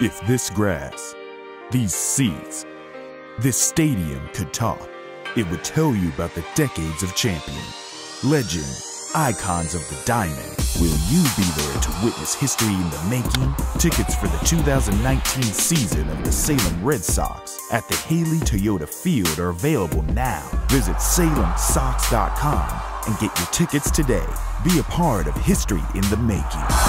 If this grass, these seats, this stadium could talk, it would tell you about the decades of champion, legend, icons of the diamond. Will you be there to witness history in the making? Tickets for the 2019 season of the Salem Red Sox at the Haley Toyota Field are available now. Visit salemsox.com and get your tickets today. Be a part of history in the making.